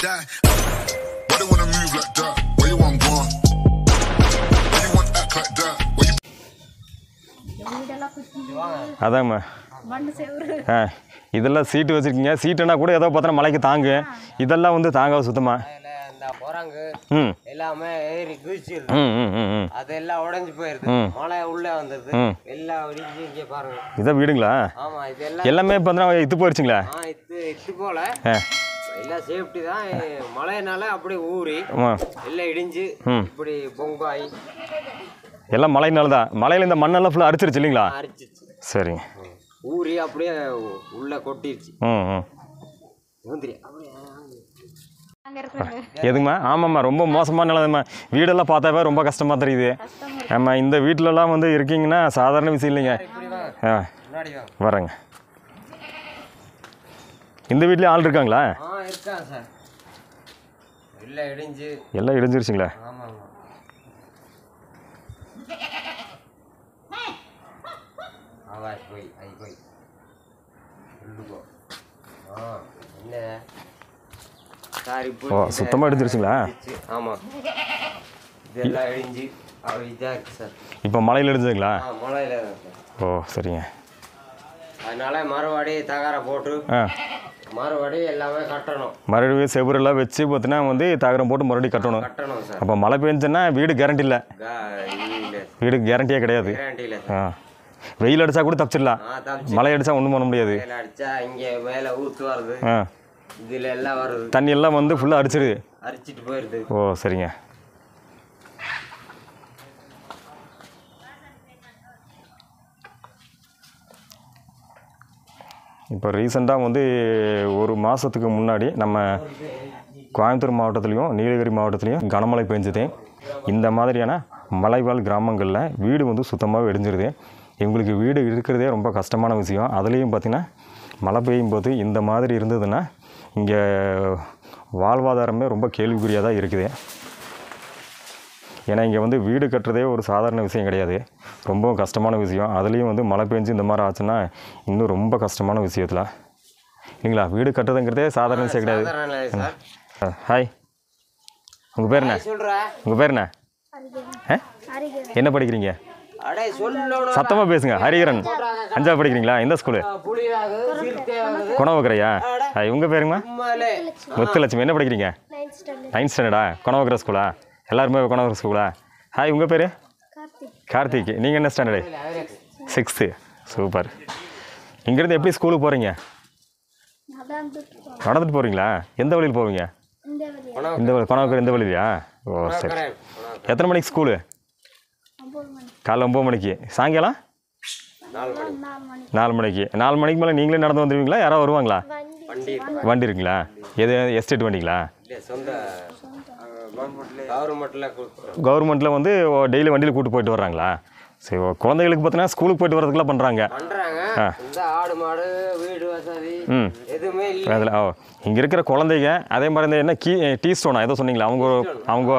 die. Why they wanna move like that? Where you want gone? Why you want act like that? Where you செவரு ஆ இதெல்லாம் சீட்டு வச்சுருக்கீங்க. சீட்டுனா கூட ஏதோ பார்த்தா மலைக்கு தாங்கு. இதெல்லாம் வந்து தாங்காது சுத்தமாக ம். எல்லாமே ஏறி குதிச்சிருது ம் ம் ம். ம். அதெல்லாம் உடைஞ்சு போயிருது மழை உள்ளே வந்துருது ம். எல்லாம் இங்கே பாருங்க இதான் வீடுங்களா? ஆமா இது எல்லாம் பார்த்தீங்கன்னா இது போயிடுச்சுங்களா ஆ இது இது போல. ஆ. எல்லாம் சேஃப்டி தான். மழைனால அப்படியே ஊறி எல்லாம் இடிஞ்சு ம். இப்படி பொங்காய். எல்லாம் மழைனால தான் மலையில் இந்த மண்ணெல்லாம் ஃபுல்லாக அரிச்சிருச்சு இல்லைங்களா? அரிச்சிச்சு சரிங்க. ஊறி அப்படியே உள்ள கொட்டிருச்சு. ம் ம். எதுங்கம்மா? ஆமாம்மா ரொம்ப மோசமான நிலைமைம்மா வீடெல்லாம் பார்த்தாவே ரொம்ப கஷ்டமாக தெரியுது. ஆமாம் இந்த வீட்டிலலாம் வந்து இருக்கீங்கன்னா சாதாரண விஷயம் இல்லைங்க. ஆ. வரேங்க. இந்த வீட்லேயும் ஆள் இருக்காங்களா? ஆ இருக்காங்க சார். எல்லாம் இடிஞ்சு. எல்லாம் இடிஞ்சிருச்சுங்களா. ஆமா ஆமா ஆவாய் போய் ஐ போய். ஆ என்ன? சார் இப்போ ஓ சுத்தமாக இடிஞ்சிருச்சுங்களா? ஆமா. இதெல்லாம் இடிஞ்சு அவ இதா இருக்கு சார். இப்போ மலையில் இடிஞ்சதுங்களா? ஆ மழையில தான் சார் ஓ சரிங்க. அதனால மறுபடி தகர போட்டு ஆ. மறுபடியும் செவுரெல்லாம் வச்சு பார்த்தீங்கன்னா வந்து தகரம் போட்டு மறுபடியும் கட்டணும். அப்போ மழை பெஞ்சுன்னா வீடு கேரண்டி இல்லை. வீடு கேரண்டியே கிடையாது. ஆ. வெயில் அடித்தா கூட தப்பிச்சிடலாம். மழை அடித்தா ஒன்றும் பண்ண முடியாது. அடிச்சா தண்ணி எல்லாம் வந்து ஃபுல்லாக போயிருது. ஓ சரிங்க. இப்போ ரீசெண்டாக வந்து ஒரு மாதத்துக்கு முன்னாடி நம்ம கோயம்புத்தூர் மாவட்டத்துலேயும் நீலகிரி மாவட்டத்துலேயும் கனமழை பெஞ்சுது. இந்த மாதிரியான மலைவாழ் கிராமங்களில் வீடு வந்து சுத்தமாக இடிஞ்சிருது. எங்களுக்கு வீடு இருக்கிறதே ரொம்ப கஷ்டமான விஷயம். அதுலேயும் பார்த்திங்கன்னா மழை பெய்யும் போது இந்த மாதிரி இருந்ததுன்னா இங்கே வாழ்வாதாரமே ரொம்ப கேள்விக்குறியாக தான் இருக்குது. ஏன்னா இங்கே வந்து வீடு கட்டுறதே ஒரு சாதாரண விஷயம் கிடையாது. ரொம்பவும் கஷ்டமான விஷயம். அதுலேயும் வந்து மழை பெஞ்சு இந்த மாதிரி ஆச்சுன்னா இன்னும் ரொம்ப கஷ்டமான விஷயத்தில். இல்லைங்களா? வீடு கட்டுறதுங்கிறதே சாதாரண விஷயம் கிடையாது. ஹாய் உங்கள் பேர் என்ன? உங்கள் பேர் என்ன? என்ன படிக்கிறீங்க? சத்தமாக பேசுங்க. ஹரிகரன். அஞ்சாவது படிக்கிறீங்களா? எந்த ஸ்கூலு குணவக்கரையா? ஹாய் உங்கள் பேருங்கம்மா முத்துலட்சுமி. என்ன படிக்கிறீங்க? நைன்த் ஸ்டாண்டர்ட் நைன்த் ஸ்டாண்டர்டா குணவக்கரை ஸ்கூலா எல்லாருமே குணவக்கரை ஸ்கூலா ஹாய் உங்கள் பேர்? கார்த்திக். கார்த்திக் நீங்கள் என்ன ஸ்டாண்டர்டு சிக்ஸ்த்து சூப்பர் இங்கேருந்து எப்படி ஸ்கூலுக்கு போகிறீங்க நடந்து நடந்துட்டு போகிறீங்களா எந்த வழியில் போவீங்க? இந்த வழி கொணவக்கர் இந்த வழியா? ஓ சரி எத்தனை மணிக்கு ஸ்கூலு காலைல ஒம்பது மணிக்கு. சாயங்காலம்? நாலு மணி. நாலு மணி. நாலு மணிக்கு. நாலு மணிக்கு மேலே நீங்களே நடந்து வந்துடுவீங்களா யாராவது வருவாங்களா? வண்டி. வண்டி. வண்டி இருக்குங்களா? எது எஸ்டேட் வண்டிங்களா? கவர்மெண்ட்டில் வந்து டெய்லி வண்டியில் கூட்டு போயிட்டு வர்றாங்களா? சரி குழந்தைகளுக்கு பார்த்தீங்கன்னா ஸ்கூலுக்கு போயிட்டு வரதுக்குலாம் பண்ணுறாங்க அதில் ஓ இங்கே இருக்கிற குழந்தைங்க அதே மாதிரி இந்த என்ன கீ டீ ஸ்டோனா ஏதோ சொன்னீங்களா? அவங்க அவங்க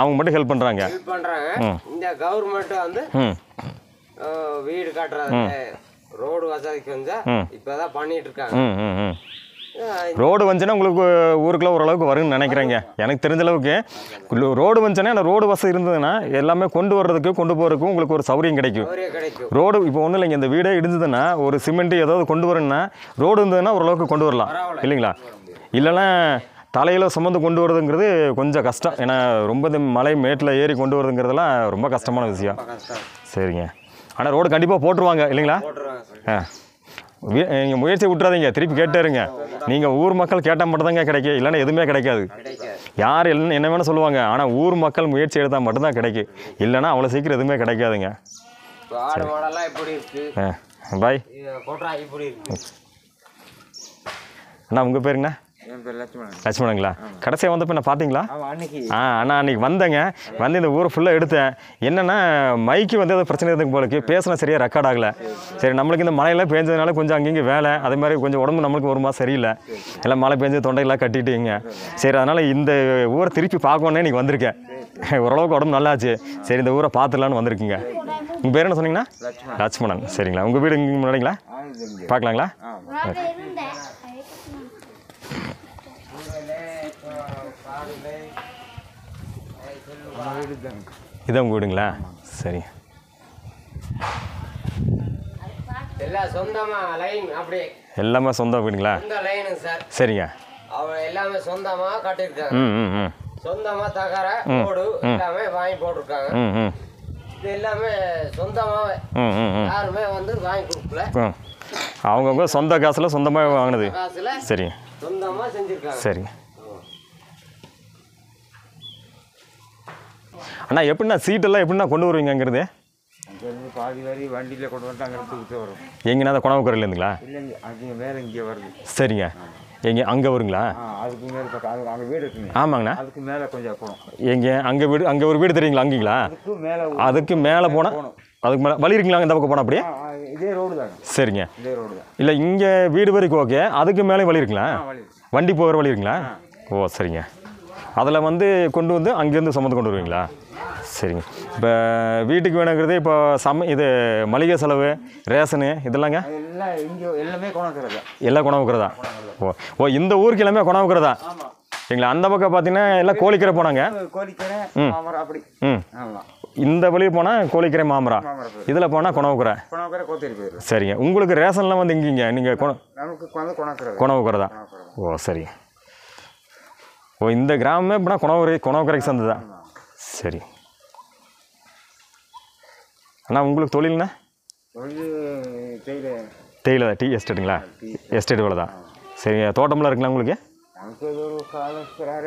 அவங்க மட்டும் ஹெல்ப் பண்ணுறாங்க இந்த கவர்மெண்ட் வந்து வீடு கட்டுறது ரோடு வசதிக்கு கொஞ்சம் இப்பதான் பண்ணிட்டு இருக்காங்க. ரோடு வந்துச்சுன்னா உங்களுக்கு ஊருக்குள்ள ஓரளவுக்கு வரும்னு நினைக்கிறேங்க. எனக்கு தெரிஞ்ச அளவுக்கு ரோடு வந்துச்சுன்னா அந்த ரோடு வசதி இருந்ததுன்னா எல்லாமே கொண்டு வர்றதுக்கு கொண்டு போகிறதுக்கும் உங்களுக்கு ஒரு சௌரியம் கிடைக்கும். ரோடு இப்போ ஒன்றும் இல்லைங்க. இந்த வீடே இடிஞ்சதுன்னா ஒரு சிமெண்ட் ஏதாவது கொண்டு வரணும்னா ரோடு இருந்ததுன்னா ஓரளவுக்கு கொண்டு வரலாம். இல்லைங்களா? இல்லைன்னா தலையில் சுமந்து கொண்டு வரதுங்கிறது கொஞ்சம் கஷ்டம். ஏன்னா ரொம்ப இந்த மலை மேட்டில் ஏறி கொண்டு வரதுங்கிறதெல்லாம் ரொம்ப கஷ்டமான விஷயம். சரிங்க. ஆனால் ரோடு கண்டிப்பாக போட்டுருவாங்க. இல்லைங்களா? ஆ. நீங்கள் முயற்சி விட்டுறாதீங்க. திருப்பி கேட்டே இருங்க நீங்கள் ஊர் மக்கள் கேட்டால் மட்டும்தாங்க கிடைக்கும். இல்லைன்னா எதுவுமே கிடைக்காது. யார் என்ன என்ன வேணால் சொல்லுவாங்க. ஆனால் ஊர் மக்கள் முயற்சி எடுத்தால் மட்டும்தான் கிடைக்கும். இல்லைன்னா அவ்வளோ சீக்கிரம் எதுவுமே கிடைக்காதுங்க. பாய். அண்ணா உங்கள் பேருங்கண்ணா பேர் லட்சுமணன் லட்சுமணங்களா கடைசியாக வந்தப்போ என்ன பார்த்தீங்களா ஆ அண்ணா அன்றைக்கி வந்தேங்க. வந்து இந்த ஊரை ஃபுல்லாக எடுத்தேன். என்னென்னா மைக்கு வந்து ஏதோ பிரச்சனை இருந்துக்கு போலக்கு. பேசினா சரியாக ரெக்கார்ட் ஆகலை. சரி நம்மளுக்கு இந்த மழையெல்லாம் பேஞ்சதுனால கொஞ்சம் அங்கங்கே வேலை. அதே மாதிரி கொஞ்சம் உடம்பு நம்மளுக்கு ஒரு மாதம் சரியில்லை. எல்லாம் மழை பெஞ்சு தொண்டையெல்லாம் கட்டிட்டீங்க. சரி அதனால் இந்த ஊரை திருப்பி பார்க்கணுன்னே இன்றைக்கி வந்திருக்கேன். ஓரளவுக்கு உடம்பு நல்லாச்சு. சரி இந்த ஊரை பார்த்துடலான்னு வந்திருக்கீங்க. உங்கள் பேர் என்ன சொன்னீங்கன்னா? லட்சுமணன். சரிங்களா. உங்கள் வீடு இங்கே முன்னாடிங்களா? பார்க்கலாங்களா? நான் இதான் வீடுங்களா? சரி. எல்லாம் சொந்தமா லைன் அப்படியே. எல்லாமே சொந்த வீடுங்களா? சரிங்க. எல்லாமே சொந்தமா கட்டியிருக்காங்க. ம் ம் ம். சொந்தமா தகர ஓடு எல்லாமே வாங்கி போட்டிருக்காங்க. ம் ம். இது எல்லாமே ம் யாருமே வந்து வாங்கி கொடுக்கல. அவங்கவுங்க சொந்த காசில் சொந்தமாக வாங்கினது. சரி. சொந்தமா செஞ்சிருக்காங்க. சரி. அண்ணா எப்படிண்ணா சீட்டெல்லாம் எப்படிண்ணா கொண்டு வருவீங்கங்கிறது? அங்கேருந்து பாதி வரி வண்டியில் கொண்டு வந்து அங்கே தூக்கிட்டு வரும். எங்கேண்ணா அந்த குணவுக்கரையிலேருந்துங்களா? இல்லைங்க அங்கே மேலே இங்கே வருது. சரிங்க. எங்கே அங்கே வருங்களா? ஆ அதுக்கு மேலே பக்கம் அது அங்கே வீடு இருக்குங்க. ஆமாங்கண்ணா. அதுக்கு மேலே கொஞ்சம் போகணும். எங்கே அங்கே வீடு அங்கே ஒரு வீடு தெரியுங்களா அங்கேங்களா? அதுக்கு மேலே அதுக்கு மேலே போனால் அதுக்கு மேலே வழி இருக்குங்களா இந்த பக்கம் போனால் அப்படியே? ஆ, ஆ, இதே ரோடு தாங்க. சரிங்க. இதே ரோடு தான். இல்லை இங்கே வீடு வரைக்கும் ஓகே அதுக்கு மேலே வழி இருக்குங்களா. வண்டி போகிற வழி இருக்குங்களா? ஓ சரிங்க. அதில் வந்து கொண்டு வந்து அங்கேருந்து சுமந்து கொண்டு வருவீங்களா? சரிங்க. இப்போ வீட்டுக்கு வேணுங்கிறது இப்போ சம இது மளிகை செலவு ரேஷனு இதெல்லாங்க? எல்லாம் குணவுக்கிறதா? ஓ ஓ இந்த ஊருக்கு எல்லாமே குணவுக்கிறதா? எங்களை அந்த பக்கம் பார்த்தீங்கன்னா எல்லாம் கோழிக்கரை போனாங்க. கோழிக்கரை அப்படி. ம். இந்த வழி போனால் கோழிக்கரை மாமரம். இதில் போனால் போயிடும். சரிங்க. உங்களுக்கு ரேஷன்லாம் வந்து எங்கேங்க? நீங்கள் குண குணவுக்குறை தான் ஓ சரி ஓ இந்த கிராமமே இப்படின்னா குணவுரை குணவுக்கரைக்கு சேர்ந்ததா? சரி. அண்ணா உங்களுக்கு தொழில்ண்ணா தேயிலை டீ எஸ்டேட்டுங்களா? எஸ்டேட். வேலை தான். சரிங்க தோட்டமெல்லாம் இருக்குங்களா உங்களுக்கு?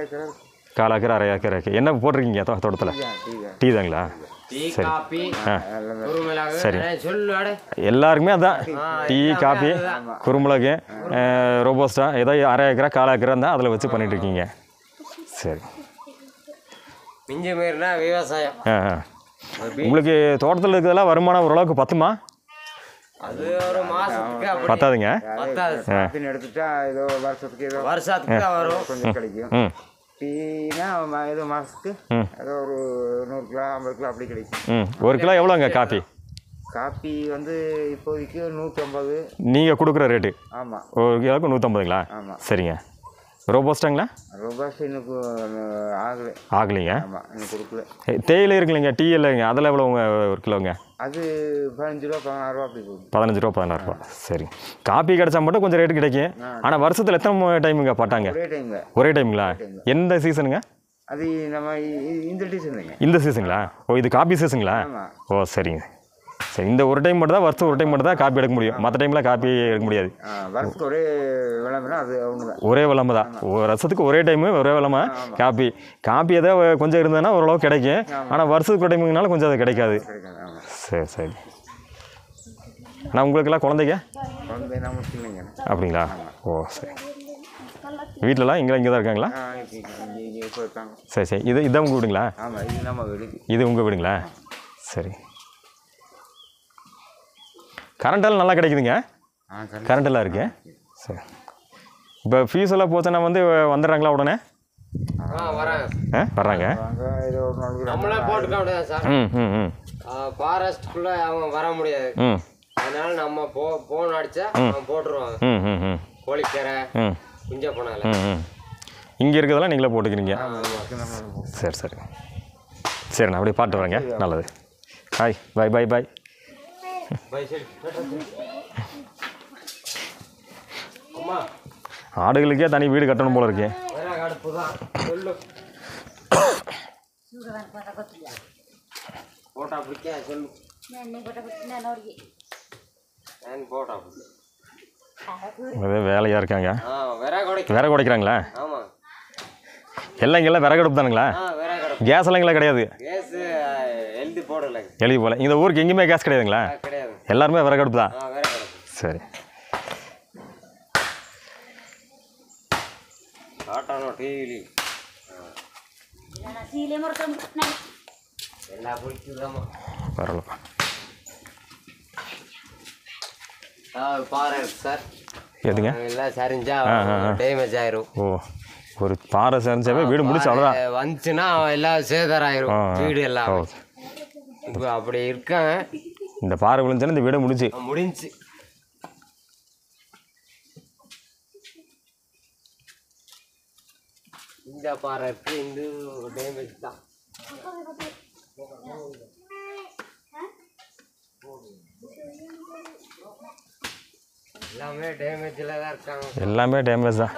ஏக்கர் கால் ஏக்கர் அரை ஏக்கர் இருக்கு. என்ன போட்டிருக்கீங்க தோட்டத்தில்? டீ தான் டீ தாங்களா? சரி. அடே எல்லாருக்குமே அதான். டீ காபி குறுமிளகு ரோபோஸ்டா ஏதோ அரை ஏக்கரா கால் ஏக்கரா இருந்தால் அதில் வச்சு பண்ணிட்டு இருக்கீங்க. சரி. மிஞ்சி மீறினா விவசாயம். ஆ ஆ. உங்களுக்கு தோட்டத்தில் இருக்கிறதெல்லாம் வருமானம் ஓரளவுக்கு பத்துமா? அது ஒரு மாசத்துக்கு பத்தாதுங்க. பத்தாது. எடுத்துட்டா ஏதோ வருஷத்துக்கு ஏதோ வருஷத்துக்கு தான் வரும். கொஞ்சம் கிடைக்கும். டீனா ஏதோ மாதத்துக்கு ம். ஏதோ ஒரு நூறு கிலோ ஐம்பது கிலோ அப்படி கிடைக்கும். ஒரு கிலோ எவ்வளோங்க காப்பி? காப்பி வந்து இப்போதைக்கு நூற்றம்பது நீங்கள் கொடுக்குற ரேட்டு? ஆமாம் ஒரு கிலோவுக்கு நூற்றம்பதுங்களா ஆமாம் சரிங்க. ரோபோஸ்டாங்களா? ரொம்ப இன்னுக்கு ஆகலை. ஆகலைங்க ஆமாம் இன்னும் கொடுக்கல. தேயிலை இருக்குல்லைங்க டீ இல்லைங்க அதில் எவ்வளோங்க ஒரு கிலோங்க? அது பதினஞ்சு ரூபா பதினாறு ரூபா அப்படி போகுது. பதினஞ்சு ரூபா பதினாறு ரூபா. சரி காப்பி கிடைச்சா மட்டும் கொஞ்சம் ரேட்டு கிடைக்கும். ஆனால் வருஷத்தில் எத்தனை டைமுங்க பாட்டாங்க? ஒரே டைம்ல ஒரே டைமுங்களா எந்த சீசனுங்க அது நம்ம இந்த இல்லைங்க இந்த சீசனுங்களா ஓ இது காப்பி சீசனுங்களா ஓ சரிங்க. சரி இந்த ஒரு டைம் மட்டும் தான் வருஷம் ஒரு டைம் மட்டும் தான் காப்பி எடுக்க முடியும். மற்ற டைமில் காப்பி எடுக்க முடியாது. ஒரே விளம்பரம் அது ஒரே விளம்பு தான். ஒரு வருஷத்துக்கு ஒரே டைமு ஒரே விளம்பு காப்பி காப்பி ஏதோ கொஞ்சம் இருந்ததுன்னா ஓரளவு கிடைக்கும். ஆனால் வருஷத்துக்கு ஒரு டைமுங்கனால கொஞ்சம் அது கிடைக்காது. சரி சரி. ஆனால் உங்களுக்கெல்லாம் குழந்தைங்க? அப்படிங்களா? ஓ சரி. வீட்டிலலாம் இங்கே இங்கே தான் இருக்காங்களா சரி சரி. இது இதான் உங்கள் வீடுங்களா? இது உங்கள் வீடுங்களா? சரி. கரண்டெல்லாம் நல்லா கிடைக்குதுங்க. ஆ கரெக்ட் கரண்ட் எல்லாம் இருக்கு. சரி. இப்போ ஃபீஸ் எல்லாம் போச்சுன்னா வந்து வந்துடுறாங்களா உடனே? ஆ வரேன் ஆ வர்றாங்க. நம்மளே போட்டுக்க முடியாது சார். ம் ம் ம். ஃபாரஸ்ட்டுக்குள்ளே அவங்க வர முடியாது. ம். அதனால நம்ம போ ஃபோன் அடிச்சா அவங்க போட்டுருவாங்க ம் ம் ம். கோழிக்கரை ம். குஞ்ச போனால ம் ம். இங்கே இருக்கிறதெல்லாம் நீங்களே போட்டுக்கிறீங்க. சரி சரி. சரி நான் அப்படியே பாட்டு வரேங்க. நல்லது. ஹாய் பாய் பாய் பாய் ஆடுகளுக்கே தனி வீடு கட்டணும் போல இருக்கு. அடுப்பு போட்டா பிடிக்க சொல்லு வேலையாக இருக்காங்க. விறகு உடைக்கிறாங்களா? எல்லாம் இங்கெல்லாம் விறகடுப்பு தானுங்களா ஆ வேற கடை கேஸ் எல்லாம் கிடையாது. எழுதி போல. இந்த ஊருக்கு எங்கேயுமே கேஸ் கிடையாதுங்களா? எல்லாருமே விறகடுப்பு தான். சரி. ஆ. பாரு சார். எதுங்க? எல்லாம் சரிஞ்சா. டேமேஜ் ஆயிரும். ஓ ஒரு பாறை சரிஞ்சாவே வீடு முடிச்சு அவ்வளோதான் வந்துச்சுன்னா எல்லாம் சேதாராயிரும் ஆ, ஆ. வீடு எல்லாம். இப்போ அப்படி இருக்கேன். இந்த பாறை விழுந்துச்சுன்னா இந்த வீடை முடிஞ்சு. முடிஞ்சு. இந்த பாறை இருக்கு இந்த டேமேஜ் தான். எல்லாமே டேமேஜில் தான் இருக்காங்க. எல்லாமே டேமேஜ் தான்.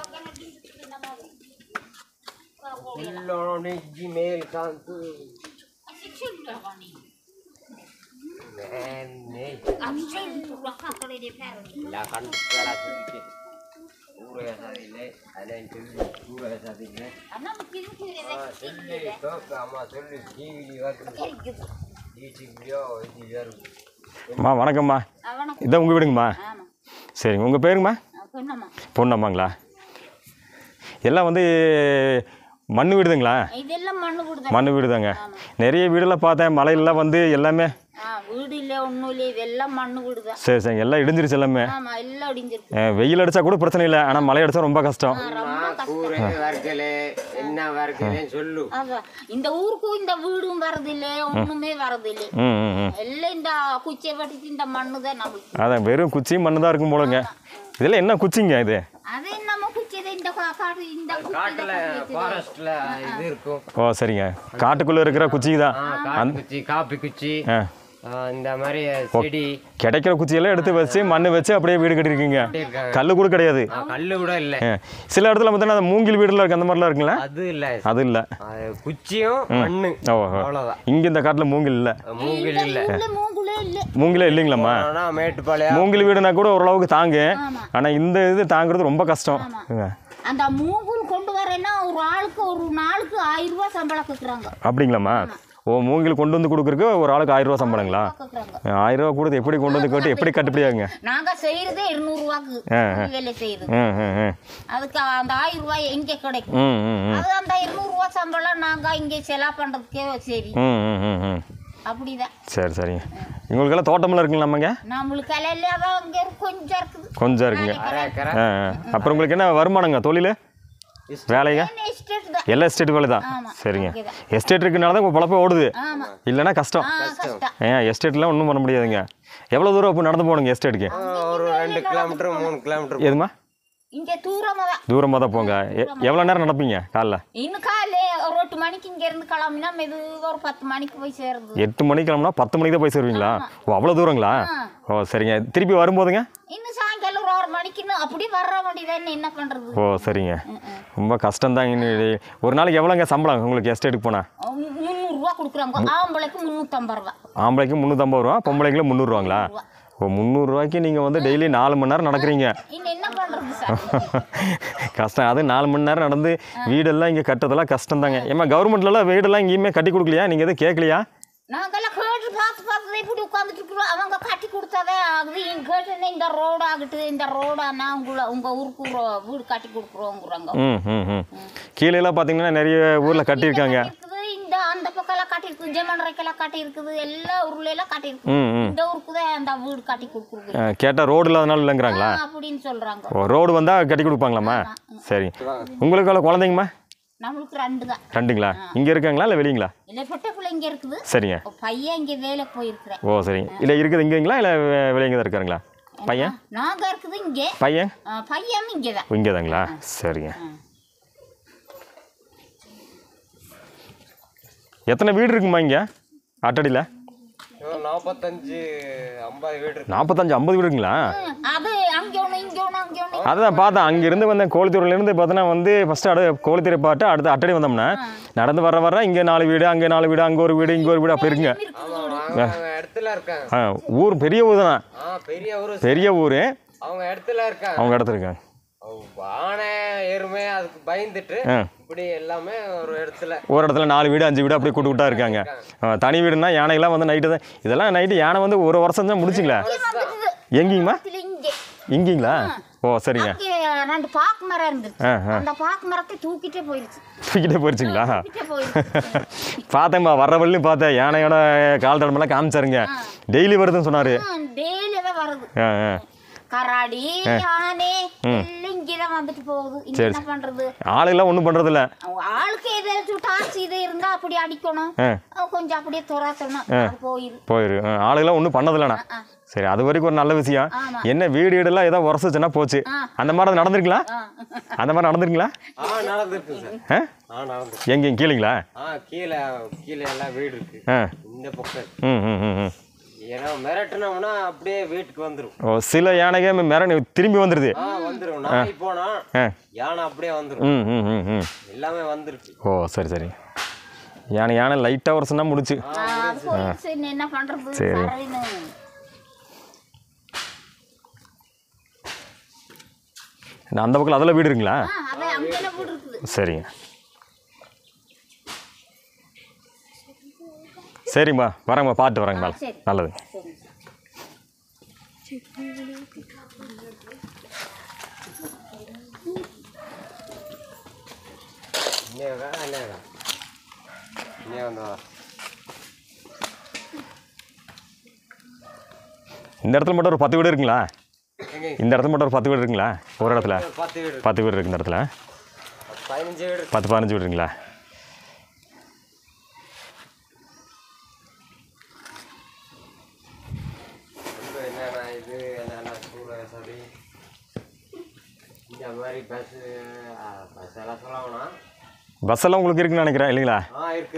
மேல் காந்து அம்மா வணக்கம்மா வணக்கம் இதான் உங்கள் வீடுங்கம்மா சரிங்க உங்கள் பேருங்கம்மா பொண்ணம்மா பொண்ணம்மாங்களா எல்லாம் வந்து மண் வீடுதுங்களா? இதெல்லாம் மண்ணு கொடுத்தேன் மண் வீடு தாங்க நிறைய வீடெல்லாம் பார்த்தேன். மலையெல்லாம் வந்து எல்லாமே வீடு இல்லை ஒன்றும் இல்லை. இதெல்லாம் மண்ணு வீடு தான் சரி. சரிங்க எல்லாம் இடிஞ்சிருச்சு எல்லாமே. வெயில் அடித்தா கூட பிரச்சனை இல்லை. ஆனால் மழை அடித்தா ரொம்ப கஷ்டம். இந்த ஊருக்கும் இந்த வீடும் வரதில்லை ஒண்ணுமே வரதில்லை ம் ம் ம் எல்லாம் இந்த குச்சியை வெட்டிட்டு இந்த மண்ணு தான் நம்மளுக்கு அதான் வெறும் குச்சி மண்ணு தான் இருக்கும் போலங்க. இதெல்லாம் என்ன குச்சிங்க இது? அது ஓ சரிங்க. காட்டுக்குள்ளே இருக்கிற குச்சி தான் காப்பி குச்சி இந்த மாதிரி செடி. கிடைக்கிற குச்சியெல்லாம் எடுத்து வச்சு மண் வச்சு அப்படியே வீடு கட்டியிருக்கீங்க. கட்டியிருக்காங்க. கல் கூட கிடையாது. கல்லு கூட இல்ல. சில இடத்துல அந்த மூங்கில் வீடுலாம் இருக்கு அந்த மாதிரிலாம் இருக்குங்களா? அது இல்ல. அது இல்லை. குச்சியும் மண்ணு. இங்கே இந்த காட்டில் மூங்கில் இல்லை. மூங்கில் இல்ல மூங்குலே இல்லை. மூங்கிலே இல்லைங்களாம்மா? ஆனா மூங்கில் வீடுனா கூட ஓரளவுக்கு தாங்கு ஆனால் இந்த இது தாங்குறது ரொம்ப கஷ்டம். அந்த மூங்குல் கொண்டு வரேன்னா ஒரு ஆளுக்கு ஒரு நாளுக்கு ஆயிரம் ரூபாய் சம்பளம் கேட்குறாங்க அப்படிங்களாம்மா? ஓ மூங்கில் கொண்டு வந்து கொடுக்குறக்கு ஒரு ஆளுக்கு ஆயிரம் ரூபா சம்பளங்களா? ஆயிரம் ரூபா கொடுத்து எப்படி கொண்டு வந்து கட்டி எப்படி கட்டுப்படியாகுங்க? நாங்க செய்யறதே இருநூறுவாக்கு வேலை செய்யுது அதுக்கு அந்த ஆயிரம் ரூபாய் எங்க கிடைக்கும். அது அந்த இருநூறுவா சம்பளம் நாங்க இங்கே செலவு பண்றதுக்கே சரி. அப்படிதான். சரி சரிங்க. உங்களுக்கெல்லாம் தோட்டமெல்லாம் இருக்குங்களாமாங்க நம்மளுக்கு எல்லாம் அதான் அங்கே கொஞ்சம் இருக்குது. கொஞ்சம் இருக்குங்க. அப்புறம் உங்களுக்கு என்ன வருமானங்க? தொழில்? வேலைங்க? எல்லாம் எஸ்டேட் வேலை தான். சரிங்க. எஸ்டேட் இருக்கனால தான் உங்கள் பொழப்பே ஓடுது. இல்லைன்னா கஷ்டம். ஏன் எஸ்டேட்லாம் ஒன்றும் பண்ண முடியாதுங்க. எவ்வளோ தூரம் அப்போ நடந்து போகணுங்க எஸ்டேட்டுக்கு ஒரு ரெண்டு கிலோமீட்டர் மூணு கிலோமீட்டர் எதுமா இங்கே தூரமாக தான் தூரமாக தான் போங்க. எவ்வளோ நேரம் நடப்பீங்க காலைல? இன்னும் காலையில ஒரு எட்டு மணிக்கு இங்க இருந்து கிளம்பினா மெதுவாக ஒரு பத்து மணிக்கு போய் சேருது. எட்டு மணிக்கு கிளம்புனா பத்து மணிக்கு தான் போய் சேருவீங்களா? ஓ அவ்வளோ தூரங்களா? ஓ சரிங்க. திருப்பி வரும்போதுங்க? இன்னும் சாயங்காலம் ஒரு ஆறு மணிக்குன்னு அப்படியே வர்ற வேண்டியதான் என்ன பண்றது? ஓ சரிங்க. ரொம்ப கஷ்டம்தாங்க ஒரு நாளைக்கு எவ்வளோங்க சம்பளம் உங்களுக்கு எஸ்டேட்டுக்கு போனால் முந்நூறுரூவா கொடுக்குறாங்க. ஆம்பளைக்கு முந்நூற்றம்பது ரூபா ஆம்பளைக்கு முந்நூற்றம்பது ரூபா பொம்பளைக்கு முந்நூறுவாங்களா ஓ முந்நூறுரூவாய்க்கு நீங்கள் வந்து டெய்லி நாலு மணி நேரம் நடக்கிறீங்க. கஷ்டம். அது நாலு மணி நேரம் நடந்து வீடெல்லாம் இங்கே கட்டுறதெல்லாம் கஷ்டம் தாங்க ஏமா கவர்மெண்ட்லலாம் வீடெல்லாம் எங்கேயுமே கட்டி கொடுக்கலையா? நீங்கள் எதுவும் கேட்கலையா? நாங்கெல்லாம் கேட்டு பார்த்து பார்த்து இப்படி உட்காந்துட்டு இருக்கிறோம். அவங்க கட்டி ஆகுது. கேட்டு இந்த ரோடு ஆகட்டு இந்த ரோடானா உங்களை உங்க ஊருக்கு வீடு கட்டி கொடுக்குறோங்கிறாங்க. பார்த்தீங்கன்னா நிறைய ஊரில் கட்டியிருக்காங்க. அந்த பக்கம்லாம் கட்டி இருக்குது ஜெமன்ரைக்கெல்லாம் கட்டி இருக்குது எல்லா ஊர்ல எல்லாம் கட்டி இருக்குது ம் ம். இந்த ஊருக்கு தான் அந்த வீடு கட்டி கொடுக்குறது. கேட்டால் ரோடு இல்லாதனால இல்லைங்கிறாங்களா? அப்படின்னு சொல்றாங்க. ஓ ரோடு வந்தால் கட்டி கொடுப்பாங்களாம்மா? சரி. உங்களுக்கு எவ்வளோ குழந்தைங்கம்மா? நம்மளுக்கு ரெண்டு தான் ரெண்டுங்களா இங்கே இருக்காங்களா இல்லை வெளிங்களா? இல்லை பொட்டை பிள்ளை இங்க இருக்குது. சரிங்க. பையன் இங்க வேலைக்கு போயிருக்கிறேன். ஓ சரிங்க இல்லை இருக்குது இங்கேங்களா? இல்லை வெளியே தான் இருக்காருங்களா? பையன்? நாங்க இருக்குது இங்க. பையன்? பையன் இங்கே தான் இங்கே தாங்களா சரிங்க. எத்தனை வீடு இருக்குமா இங்கே? அட்டடியில் நாற்பத்தஞ்சு ஐம்பது வீடு இருக்கு. நாற்பத்தஞ்சு ஐம்பது வீடுங்களா? அது அங்கே ஒன்று இங்கே ஒன்று அங்கே ஒன்று அதுதான் பார்த்தேன். அங்கேருந்து வந்தேன் கோழித்தூர்லேருந்து பார்த்தோன்னா வந்து ஃபஸ்ட்டு அடு கோழித்தூரை பாட்டு அடுத்து அட்டடி வந்தோம்னா நடந்து வர வர இங்கே நாலு வீடு அங்கே நாலு வீடு அங்கே ஒரு வீடு இங்கே ஒரு வீடு அப்படி இருக்குங்க. ஊர் பெரிய ஊர் தான் ஆ பெரிய ஊரு. பெரிய ஊர். அவங்க இடத்துல இருக்காங்க. ஆனை எருமை அதுக்கு பயந்துட்டு ஆ. இப்படி எல்லாமே ஒரு இடத்துல ஒரு இடத்துல நாலு வீடு அஞ்சு வீடு அப்படியே கூட்டு விட்டா இருக்காங்க. ஆ, தனி வீடுனா யானைகள்லாம் வந்து நைட்டு தான். இதெல்லாம் நைட்டு யானை வந்து ஒரு வருஷம் தான் முடிச்சிங்களா? எங்கேங்கம்மா? இங்கேங்களா? ஓ சரிங்க. ரெண்டு பாக்கு மரம் இருந்துச்சு. ஆ ஆ. அந்த பாக்கு மரத்தை தூக்கிட்டே போயிருச்சு. தூக்கிட்டே போயிடுச்சிங்களா தூக்கிட்டே போயிருச்சு. பார்த்தேன்ப்பா வர்ற வழியும் பார்த்தேன். யானையோட கால் தடமெல்லாம் காமிச்சாருங்க. டெய்லி வருதுன்னு சொன்னார். டெய்லி தான் வருது. ஆ ஆ. கராடி யானை வந்துட்டு போகுது. இங்க என்ன பண்றது? ஆளுங்கெல்லாம் ஒன்றும் பண்ணுறதில்ல அவங்க ஆளுக்கு ஏதாச்சும் டார்ச் இது இருந்தா அப்படி அடிக்கணும். கொஞ்சம் அப்படியே போயிரு. போயிரு. ஒன்றும் பண்ணதில்லண்ணா. சரி அது வரைக்கும் ஒரு நல்ல விஷயம். என்ன வீடு வீடெல்லாம் ஏதோ உரசுச்சுன்னா போச்சு. அந்த மாதிரி அது. அந்த மாதிரி நடந்திருக்கீங்களா? எங்கே கீழேங்களா? கீழே கீழே எல்லாம் வீடு இருக்கு. ஆ. இந்த பக்கம் ம் ம் ம் ம். ஏன்னா மிரட்டினோம்னா அப்படியே வீட்டுக்கு வந்துடும் ஓ சில யானைக மிரண்டு திரும்பி வந்துடுது வந்துடும் நாளைக்கு போனா ஆ. யானை அப்படியே வந்துடும் ம் ம் ம் ம். எல்லாமே வந்துருச்சு. ஓ சரி சரி. யானை யானை லைட்டாக முடிச்சு இன்னும் என்ன பண்றது? சரி. இந்த அந்த பக்கம் அதில் வீடு இருக்குங்களா? சரிங்க சரிம்மா வரேங்கம்மா பார்த்து வரேங்க மேலே. நல்லதுங்க வா. இந்த இடத்துல மட்டும் ஒரு பத்து வீடு இருக்குங்களா இந்த இடத்துல மட்டும் ஒரு பத்து வீடு இருக்குங்களா ஒரு இடத்துல பத்து வீடு இருக்கு. பத்து வீடு இருக்கு இந்த இடத்துல பதினஞ்சு வீடு இருக்கு. பத்து பதினஞ்சு வீடு இருக்குங்களா ரொம்ப என்னென்ன இது என்னென்ன சூட சரி இந்த மாதிரி பஸ்ஸு பஸ் எல்லாம் சொல்ல வேணாம் பஸ் எல்லாம் உங்களுக்கு இருக்குன்னு நினைக்கிறேன் இல்லைங்களா?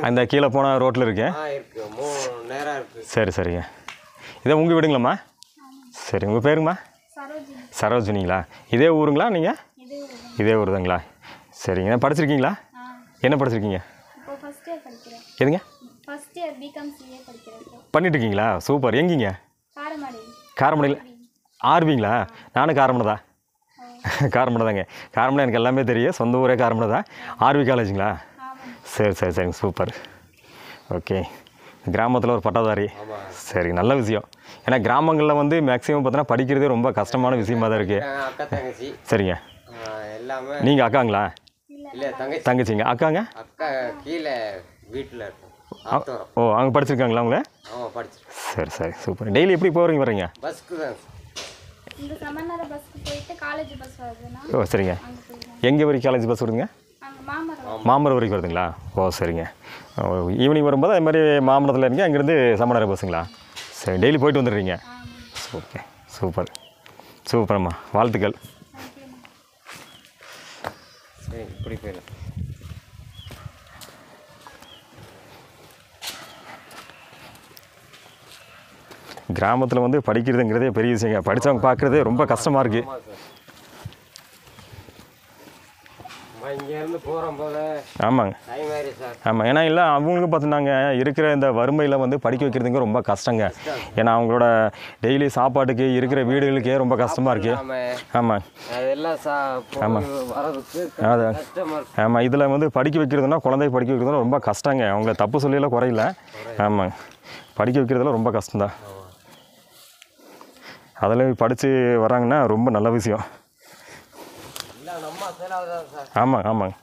அந்த கீழே போன ரோட்டில் இருக்கு. ஆ இருக்கு. மூணு நேரம் இருக்கு. சரி சரிங்க. இதே உங்கள் வீடுங்களாம்மா? சரி உங்கள் பேருங்கம்மா? சரோஜினிங்களா? இதே ஊருங்களா நீங்கள் இதே ஊர் தாங்களா சரிங்க. படிச்சிருக்கீங்களா? என்ன படிச்சிருக்கீங்க? இப்போ ஃபஸ்ட் இயர் படிக்கிறேன். எதுங்க? ஃபஸ்ட் இயர் பிகாம் சிஏ படிக்கிறேன் இப்போ. பண்ணிட்டு இருக்கீங்களா சூப்பர். எங்கீங்க? காரமாடி. காரமடையில். ஆர்விங்களா? நானும் காரமடை தான் காரமடை தாங்க. காரமடை எனக்கு எல்லாமே தெரியும். சொந்த ஊரே காரமடை தான். ஆர்வி காலேஜுங்களா? சரி சரி சரிங்க. சூப்பர். ஓகே. கிராமத்தில் ஒரு பட்டாதாரி. சரி நல்ல விஷயம். ஏன்னா கிராமங்களில் வந்து மேக்ஸிமம் பார்த்தீங்கன்னா படிக்கிறதே ரொம்ப கஷ்டமான விஷயமா தான் இருக்குது சரிங்க. நீங்கள் அக்காங்களா? தங்கச்சிங்க. அக்காங்க? அக்கா கீழே வீட்டில் ஓ அவங்க படிச்சிருக்காங்களா அவங்க ஆமாம் படிச்சிருக்கேன் சரி சரி. சூப்பர். டெய்லி எப்படி போகிறீங்க தான் இந்த சமநேர பஸ்க்கு போயிட்டு காலேஜ் பஸ் வருதுன்னா ஓ சரிங்க. எங்கே வரைக்கும் காலேஜ் பஸ் அங்கே மாமரம். மாமரம் வரைக்கும் வருதுங்களா? ஓ சரிங்க. ஓ, ஈவினிங் வரும்போது அதே மாதிரி மாமரத்தில் இறங்கி அங்கேருந்து சமணர பஸ்ஸுங்களா சரி டெய்லி போயிட்டு வந்துடுறீங்க. ஓகே சூப்பர் சூப்பர்ம்மா வாழ்த்துக்கள். சரி இப்படி போயிடலாம். கிராமத்தில் வந்து படிக்கிறதுங்கிறதே பெரிய விஷயங்க. படித்தவங்க பார்க்குறதே ரொம்ப கஷ்டமாக இருக்குது ஆமாம் ஆமாங்க. ஆமாம் ஏன்னா இல்லை அவங்களுக்கு பார்த்தினாங்க இருக்கிற இந்த வறுமையில் வந்து படிக்க வைக்கிறதுங்க ரொம்ப கஷ்டங்க. ஏன்னா அவங்களோட டெய்லி சாப்பாட்டுக்கு இருக்கிற வீடுகளுக்கே ரொம்ப கஷ்டமாக இருக்குது ஆமாம் வரதுக்கு அது ஆமாம் இதில் வந்து படிக்க வைக்கிறதுனா குழந்தைய படிக்க வைக்கிறதுனா ரொம்ப கஷ்டங்க. அவங்கள தப்பு சொல்லியெல்லாம் குறையில. ஆமாங்க படிக்க வைக்கிறதுலாம் ரொம்ப கஷ்டம்தான். அதில் படித்து வராங்கன்னா ரொம்ப நல்ல விஷயம். ஆமாங்க ஆமாங்க.